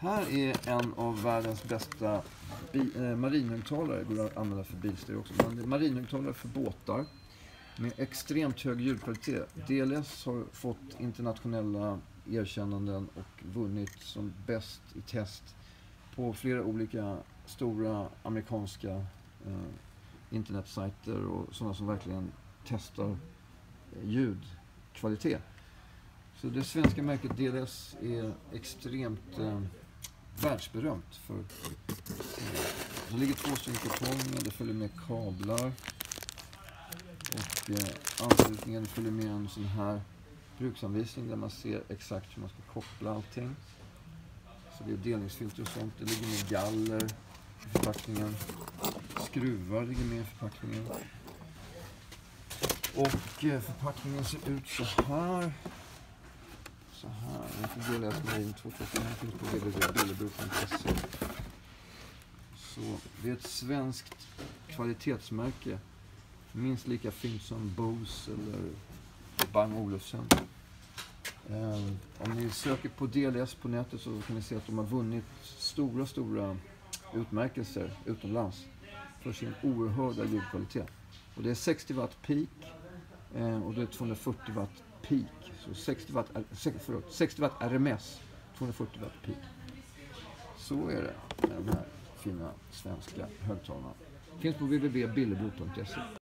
Här är en av världens bästa eh, marinhögtalare. går att använda för bilstereo också. Men det är marinhögtalare för båtar med extremt hög ljudkvalitet. DLS har fått internationella erkännanden och vunnit som bäst i test på flera olika stora amerikanska eh, internetsajter och sådana som verkligen testar eh, ljudkvalitet. Så det svenska märket DLS är extremt eh, världsberömt för eh, det ligger två stycken kartonger, det följer med kablar och eh, anslutningen följer med en sån här bruksanvisning där man ser exakt hur man ska koppla allting. Så det är delningsfilter och sånt. Det ligger med galler i förpackningen. Skruvar ligger med i förpackningen. Och eh, förpackningen ser ut så här. Så här. jag får DLS Marine 2005 finns på www.billebro.se. Så det är ett svenskt kvalitetsmärke. Minst lika fint som Bose eller Bang Olufsen. Eh, om ni söker på DLS på nätet så kan ni se att de har vunnit stora, stora utmärkelser utomlands för sin oerhörda ljudkvalitet. Och det är 60 watt peak ehm, och det är 240 watt peak. Så 60 watt, förlåt, 60 watt RMS, 240 watt peak. Så är det med de här fina svenska högtalarna. Finns på www.billebro.se.